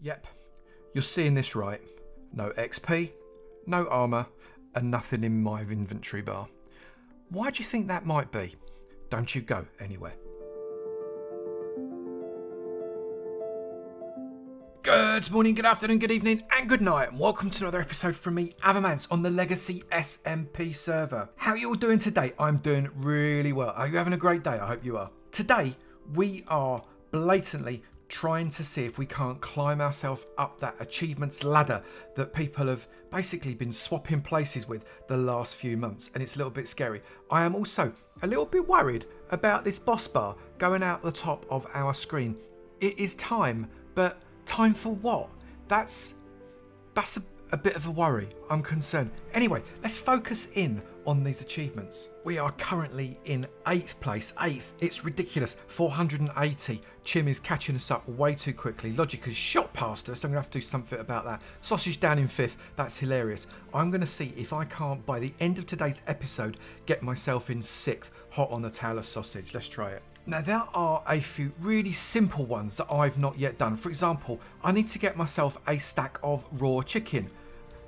Yep, you're seeing this right. No XP, no armour, and nothing in my inventory bar. Why do you think that might be? Don't you go anywhere. Good morning, good afternoon, good evening, and good night, and welcome to another episode from me, Avomance, on the Legacy SMP server. How are you all doing today? I'm doing really well. Are you having a great day? I hope you are. Today, we are blatantly trying to see if we can't climb ourselves up that achievements ladder that people have basically been swapping places with the last few months and it's a little bit scary. I am also a little bit worried about this boss bar going out the top of our screen. It is time, but time for what? That's that's a, a bit of a worry. I'm concerned. Anyway, let's focus in on these achievements. We are currently in 8th place. 8th. It's ridiculous. 480. Chim is catching us up way too quickly. Logic has shot past us. I'm going to have to do something about that. Sausage down in 5th. That's hilarious. I'm going to see if I can't, by the end of today's episode, get myself in 6th. Hot on the tail of sausage. Let's try it. Now, there are a few really simple ones that I've not yet done. For example, I need to get myself a stack of raw chicken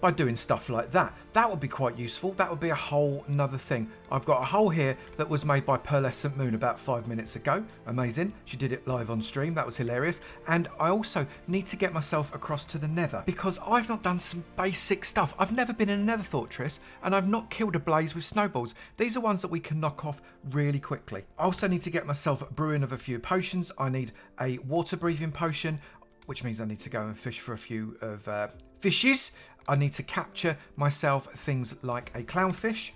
by doing stuff like that. That would be quite useful. That would be a whole another thing. I've got a hole here that was made by Pearlescent Moon about five minutes ago. Amazing. She did it live on stream. That was hilarious. And I also need to get myself across to the nether because I've not done some basic stuff. I've never been in a nether fortress and I've not killed a blaze with snowballs. These are ones that we can knock off really quickly. I also need to get myself brewing of a few potions. I need a water breathing potion which means I need to go and fish for a few of uh, fishes. I need to capture myself things like a clownfish.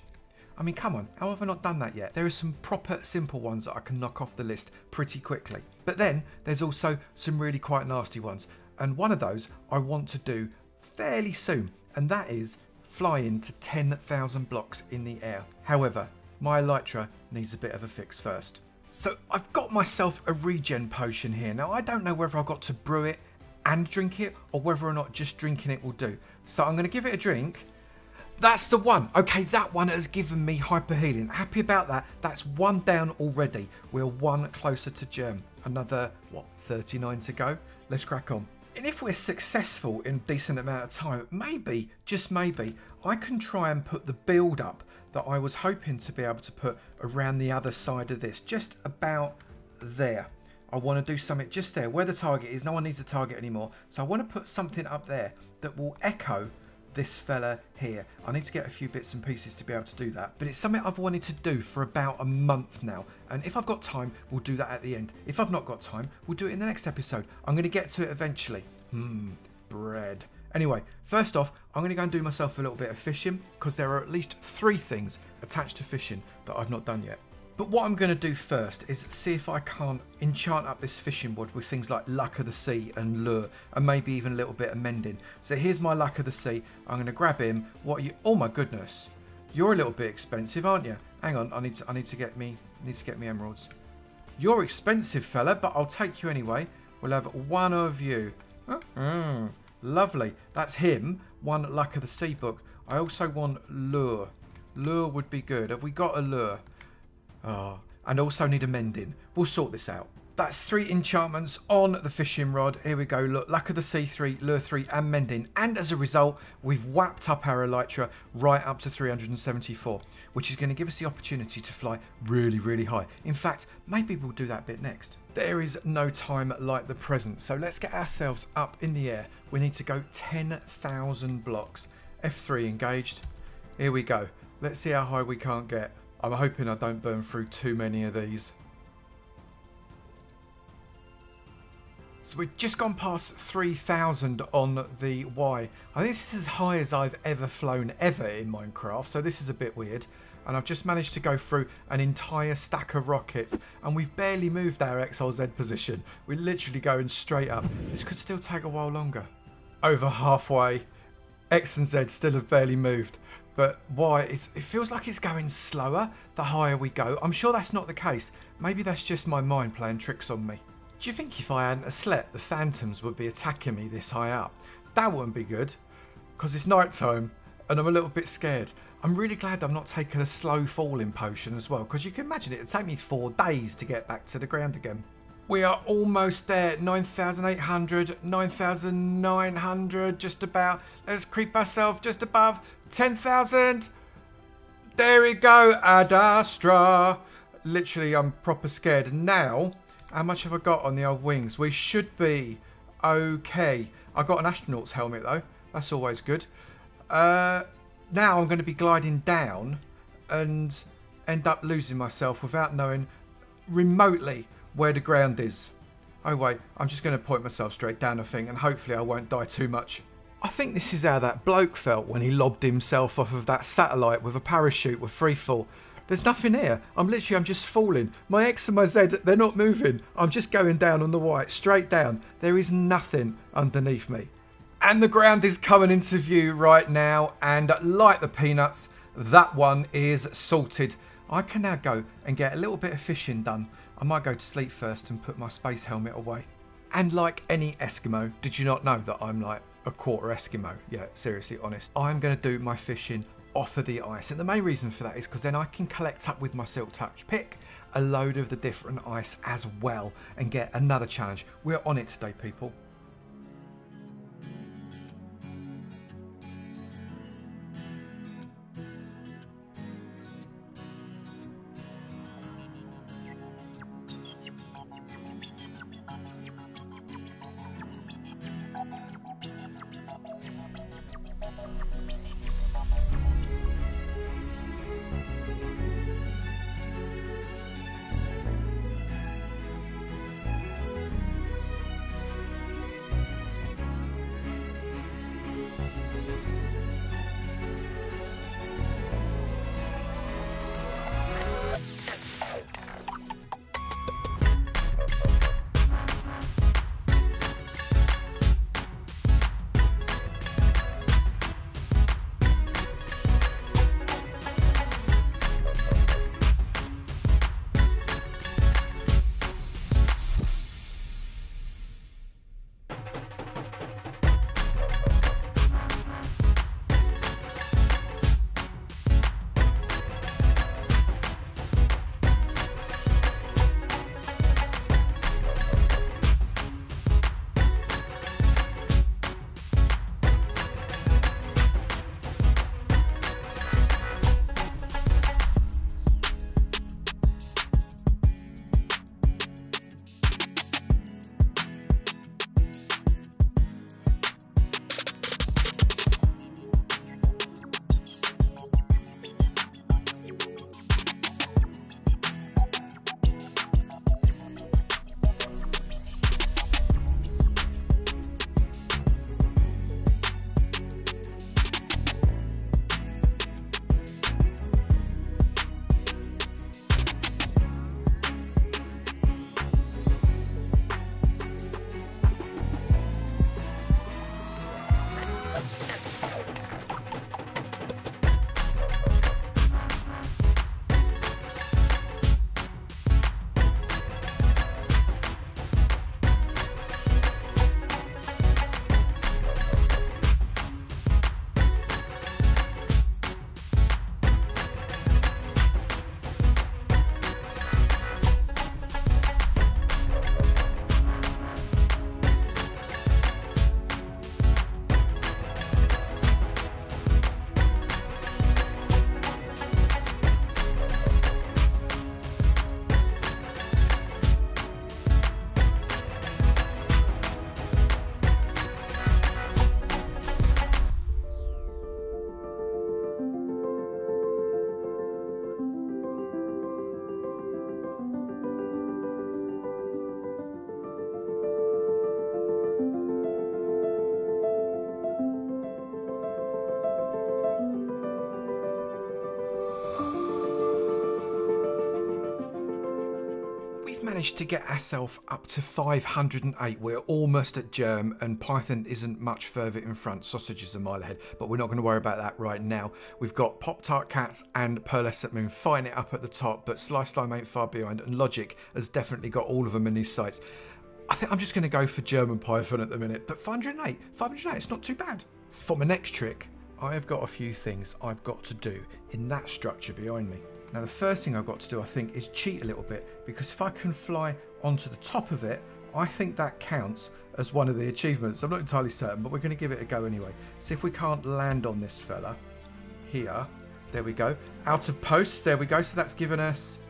I mean, come on, how have I not done that yet? There are some proper simple ones that I can knock off the list pretty quickly. But then there's also some really quite nasty ones. And one of those I want to do fairly soon, and that is fly into 10,000 blocks in the air. However, my Elytra needs a bit of a fix first. So I've got myself a regen potion here. Now I don't know whether I've got to brew it and drink it or whether or not just drinking it will do. So I'm going to give it a drink. That's the one. Okay, that one has given me hyper healing. Happy about that. That's one down already. We're one closer to germ. Another, what, 39 to go? Let's crack on. And if we're successful in decent amount of time, maybe, just maybe, I can try and put the build up that I was hoping to be able to put around the other side of this, just about there. I want to do something just there where the target is. No one needs a target anymore. So I want to put something up there that will echo this fella here. I need to get a few bits and pieces to be able to do that. But it's something I've wanted to do for about a month now. And if I've got time, we'll do that at the end. If I've not got time, we'll do it in the next episode. I'm going to get to it eventually. Hmm, bread. Anyway, first off, I'm going to go and do myself a little bit of fishing because there are at least three things attached to fishing that I've not done yet. But what I'm going to do first is see if I can't enchant up this fishing wood with things like luck of the sea and lure and maybe even a little bit of mending. So here's my luck of the sea. I'm going to grab him. What you? Oh my goodness. You're a little bit expensive, aren't you? Hang on, I need to I need to get me need to get me emeralds. You're expensive, fella, but I'll take you anyway. We'll have one of you. Mm, lovely. That's him. One luck of the sea book. I also want lure. Lure would be good. Have we got a lure? Oh, and also need a mending. We'll sort this out. That's three enchantments on the fishing rod. Here we go. Look, Luck of the Sea 3, Lure 3 and Mending. And as a result, we've whapped up our Elytra right up to 374, which is going to give us the opportunity to fly really, really high. In fact, maybe we'll do that bit next. There is no time like the present, so let's get ourselves up in the air. We need to go 10,000 blocks. F3 engaged. Here we go. Let's see how high we can't get. I'm hoping I don't burn through too many of these. So we've just gone past 3,000 on the Y. I think this is as high as I've ever flown ever in Minecraft, so this is a bit weird. And I've just managed to go through an entire stack of rockets, and we've barely moved our XLZ position. We're literally going straight up. This could still take a while longer. Over halfway. X and Z still have barely moved. But why? It's, it feels like it's going slower the higher we go. I'm sure that's not the case. Maybe that's just my mind playing tricks on me. Do you think if I hadn't slept, the phantoms would be attacking me this high up? That wouldn't be good, because it's night time and I'm a little bit scared. I'm really glad I'm not taking a slow falling potion as well, because you can imagine it would take me four days to get back to the ground again. We are almost there. 9,800, 9,900, just about. Let's creep ourselves just above 10,000. There we go, Ad Astra. Literally, I'm proper scared. Now, how much have I got on the old wings? We should be okay. I got an astronaut's helmet though. That's always good. Uh, now I'm going to be gliding down and end up losing myself without knowing remotely where the ground is. Oh wait, I'm just going to point myself straight down I thing and hopefully I won't die too much. I think this is how that bloke felt when he lobbed himself off of that satellite with a parachute with free fall. There's nothing here. I'm literally, I'm just falling. My X and my Z, they're not moving. I'm just going down on the white, straight down. There is nothing underneath me. And the ground is coming into view right now. And like the peanuts, that one is sorted. I can now go and get a little bit of fishing done. I might go to sleep first and put my space helmet away. And like any Eskimo, did you not know that I'm like a quarter Eskimo? Yeah, seriously honest. I'm going to do my fishing off of the ice. And the main reason for that is because then I can collect up with my Silk Touch pick a load of the different ice as well and get another challenge. We're on it today, people. Managed to get ourselves up to 508. We're almost at germ, and Python isn't much further in front. Sausage is a mile ahead, but we're not going to worry about that right now. We've got Pop Tart Cats and Pearlescent Moon fighting it up at the top, but Slice Slime ain't far behind, and Logic has definitely got all of them in his sights. I think I'm just going to go for German Python at the minute, but 508, 508, it's not too bad. For my next trick, I have got a few things I've got to do in that structure behind me. Now the first thing I've got to do I think is cheat a little bit because if I can fly onto the top of it, I think that counts as one of the achievements. I'm not entirely certain, but we're going to give it a go anyway. See if we can't land on this fella here. There we go. Out of posts. There we go. So that's given us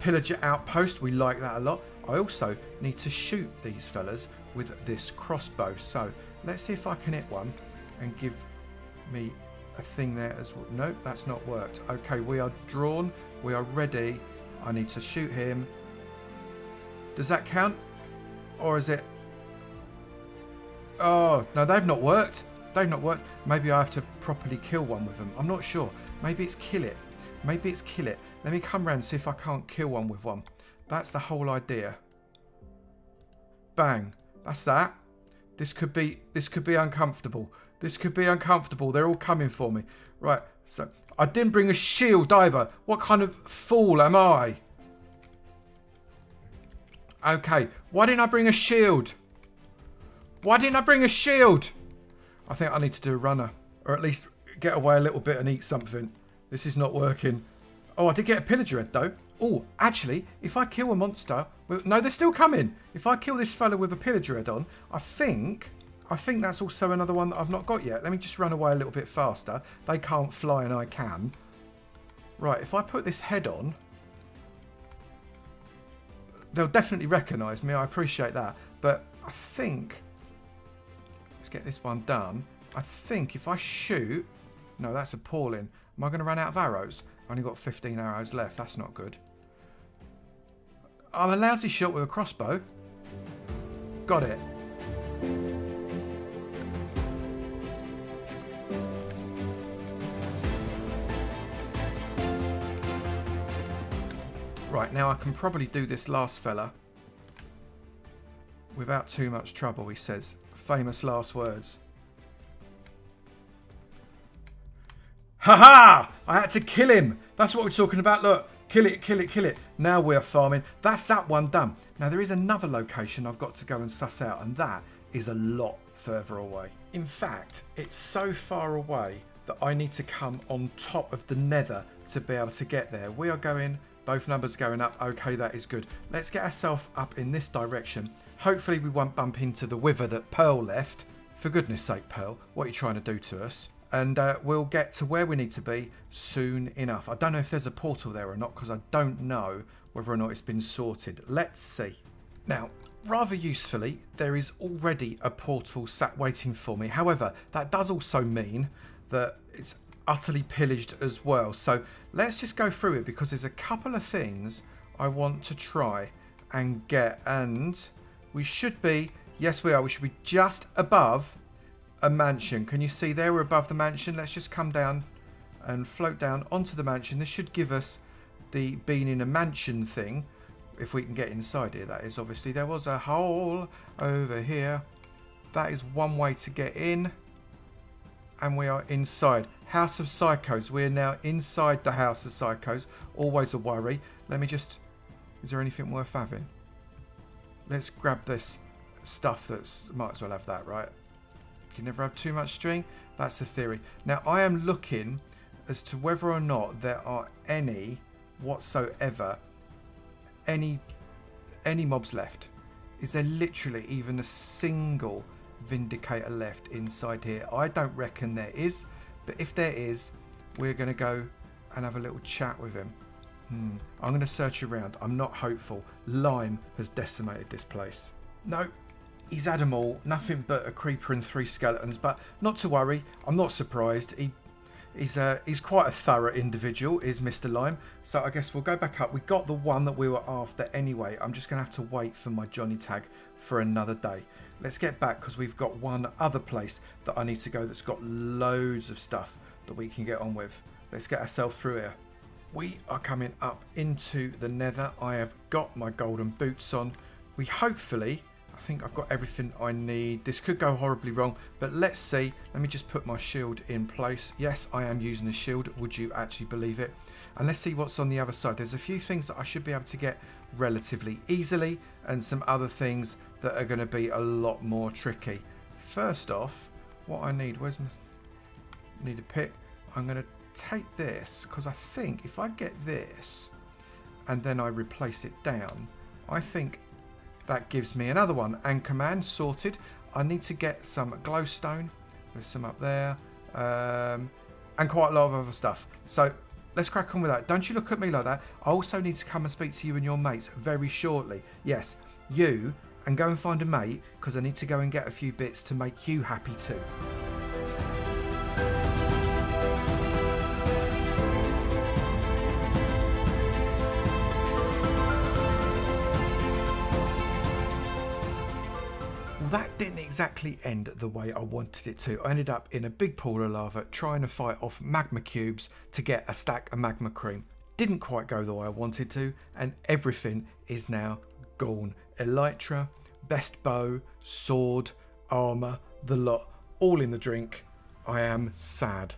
pillager outpost. We like that a lot. I also need to shoot these fellas with this crossbow. So let's see if I can hit one and give me a thing there as well. Nope, that's not worked. Okay, we are drawn. We are ready. I need to shoot him. Does that count? Or is it... Oh, no, they've not worked. They've not worked. Maybe I have to properly kill one with them. I'm not sure. Maybe it's kill it. Maybe it's kill it. Let me come round and see if I can't kill one with one. That's the whole idea. Bang. That's that. This could be this could be uncomfortable. This could be uncomfortable. They're all coming for me. Right. So I didn't bring a shield either. What kind of fool am I? Okay. Why didn't I bring a shield? Why didn't I bring a shield? I think I need to do a runner. Or at least get away a little bit and eat something. This is not working. Oh, I did get a pillager head though. Oh, actually, if I kill a monster... no, they're still coming. If I kill this fella with a pillager head on, I think... I think that's also another one that I've not got yet. Let me just run away a little bit faster. They can't fly and I can. Right, if I put this head on... They'll definitely recognise me. I appreciate that. But I think... Let's get this one done. I think if I shoot... No, that's appalling. Am I going to run out of arrows? I've only got 15 arrows left. That's not good. I'm a lousy shot with a crossbow. Got it. Right, now I can probably do this last fella without too much trouble, he says. Famous last words. Haha! -ha! I had to kill him. That's what we're talking about. Look, kill it, kill it, kill it. Now we're farming. That's that one done. Now there is another location I've got to go and suss out, and that is a lot further away. In fact, it's so far away that I need to come on top of the nether to be able to get there. We are going, both numbers going up. Okay, that is good. Let's get ourselves up in this direction. Hopefully we won't bump into the wither that Pearl left. For goodness sake, Pearl, what are you trying to do to us? and uh, we'll get to where we need to be soon enough. I don't know if there's a portal there or not because I don't know whether or not it's been sorted. Let's see. Now, rather usefully, there is already a portal sat waiting for me. However, that does also mean that it's utterly pillaged as well. So let's just go through it because there's a couple of things I want to try and get. And we should be, yes we are, we should be just above a mansion. Can you see there? We're above the mansion. Let's just come down and float down onto the mansion. This should give us the being in a mansion thing. If we can get inside here, that is. Obviously, there was a hole over here. That is one way to get in. And we are inside. House of Psychos. We are now inside the House of Psychos. Always a worry. Let me just... Is there anything worth having? Let's grab this stuff that's... Might as well have that, right? You can never have too much string. That's the theory. Now, I am looking as to whether or not there are any whatsoever any any mobs left. Is there literally even a single Vindicator left inside here? I don't reckon there is, but if there is, we're going to go and have a little chat with him. Hmm. I'm going to search around. I'm not hopeful. Lime has decimated this place. No, he's had them all. Nothing but a creeper and three skeletons. But not to worry. I'm not surprised. He He's, uh, he's quite a thorough individual, is Mr. Lime. So I guess we'll go back up. We got the one that we were after anyway. I'm just going to have to wait for my Johnny tag for another day. Let's get back because we've got one other place that I need to go that's got loads of stuff that we can get on with. Let's get ourselves through here. We are coming up into the nether. I have got my golden boots on. We hopefully I think I've got everything I need. This could go horribly wrong, but let's see. Let me just put my shield in place. Yes, I am using a shield. Would you actually believe it? And let's see what's on the other side. There's a few things that I should be able to get relatively easily and some other things that are going to be a lot more tricky. First off, what I need, where's my... need a pick. I'm going to take this because I think if I get this and then I replace it down, I think That gives me another one. Anchorman sorted. I need to get some glowstone. There's some up there. Um, and quite a lot of other stuff. So let's crack on with that. Don't you look at me like that. I also need to come and speak to you and your mates very shortly. Yes, you, and go and find a mate because I need to go and get a few bits to make you happy too. Didn't exactly end the way I wanted it to. I ended up in a big pool of lava trying to fight off magma cubes to get a stack of magma cream. Didn't quite go the way I wanted to, and everything is now gone. Elytra, best bow, sword, armour, the lot, all in the drink. I am sad.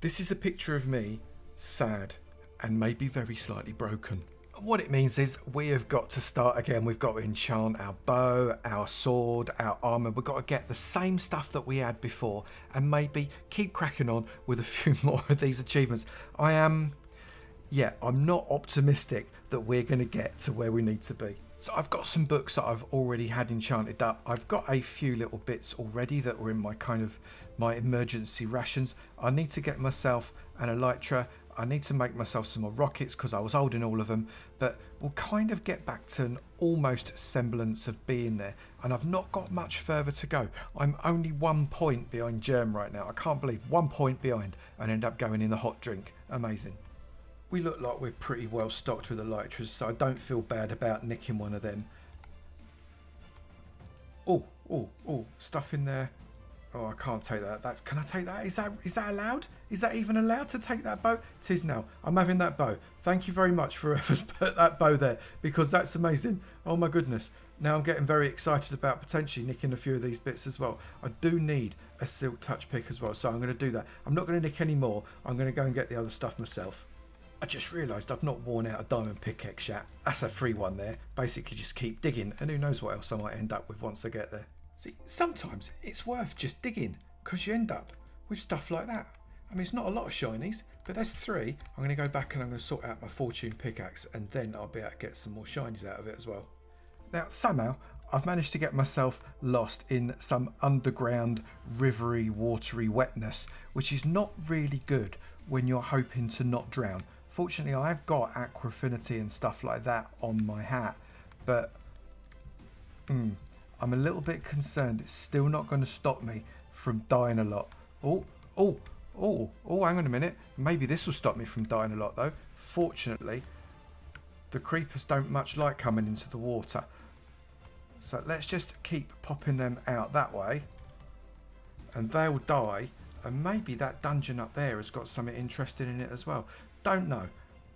This is a picture of me, sad, and maybe very slightly broken what it means is we have got to start again. We've got to enchant our bow, our sword, our armor. We've got to get the same stuff that we had before and maybe keep cracking on with a few more of these achievements. I am, yeah, I'm not optimistic that we're going to get to where we need to be. So I've got some books that I've already had enchanted up. I've got a few little bits already that were in my kind of my emergency rations. I need to get myself an elytra I need to make myself some more rockets because I was holding all of them, but we'll kind of get back to an almost semblance of being there. And I've not got much further to go. I'm only one point behind Germ right now. I can't believe one point behind and end up going in the hot drink. Amazing. We look like we're pretty well stocked with elytras, so I don't feel bad about nicking one of them. Oh, oh, oh, stuff in there. Oh, I can't take that. That's can I take that? Is that is that allowed? Is that even allowed to take that bow? It is now. I'm having that bow. Thank you very much for put that bow there because that's amazing. Oh my goodness. Now I'm getting very excited about potentially nicking a few of these bits as well. I do need a silk touch pick as well, so I'm going to do that. I'm not going to nick any more. I'm going to go and get the other stuff myself. I just realised I've not worn out a diamond pickaxe yet. That's a free one there. Basically just keep digging and who knows what else I might end up with once I get there. See, sometimes it's worth just digging because you end up with stuff like that. I mean, it's not a lot of shinies, but there's three. I'm going to go back and I'm going to sort out my fortune pickaxe and then I'll be able to get some more shinies out of it as well. Now, somehow, I've managed to get myself lost in some underground, rivery, watery wetness, which is not really good when you're hoping to not drown. Fortunately, I've got Aqua Affinity and stuff like that on my hat, but mm, I'm a little bit concerned. It's still not going to stop me from dying a lot. Oh, oh, oh, oh, hang on a minute. Maybe this will stop me from dying a lot, though. Fortunately, the creepers don't much like coming into the water. So let's just keep popping them out that way. And they'll die. And maybe that dungeon up there has got something interesting in it as well. Don't know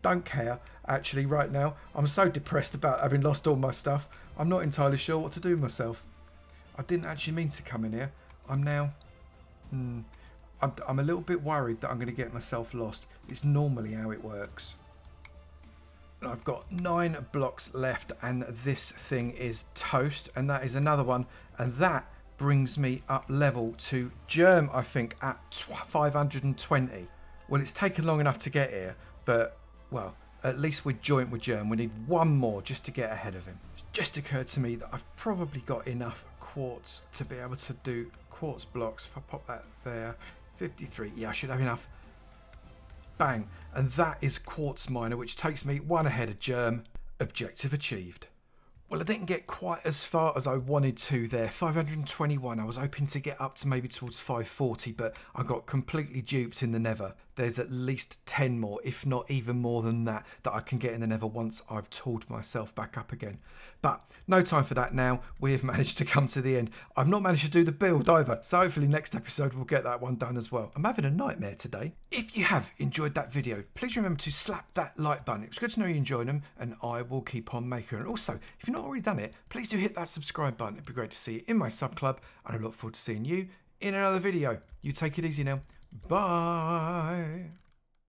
don't care actually right now. I'm so depressed about having lost all my stuff. I'm not entirely sure what to do myself. I didn't actually mean to come in here. I'm now... Hmm, I'm, I'm a little bit worried that I'm going to get myself lost. It's normally how it works. I've got nine blocks left and this thing is toast and that is another one and that brings me up level to germ I think at 520 well it's taken long enough to get here but well, at least we're joint with Germ. We need one more just to get ahead of him. It just occurred to me that I've probably got enough quartz to be able to do quartz blocks. If I pop that there, 53. Yeah, I should have enough. Bang. And that is quartz miner, which takes me one ahead of Germ. Objective achieved. Well, I didn't get quite as far as I wanted to there. 521. I was hoping to get up to maybe towards 540, but I got completely duped in the Nether. There's at least 10 more, if not even more than that, that I can get in the Nether once I've tooled myself back up again. But no time for that now. We have managed to come to the end. I've not managed to do the build either, so hopefully next episode we'll get that one done as well. I'm having a nightmare today. If you have enjoyed that video, please remember to slap that like button. It was good to know you enjoyed them, and I will keep on making. And also, if you've not already done it, please do hit that subscribe button. It'd be great to see you in my sub club, and I look forward to seeing you in another video. You take it easy now. Bye.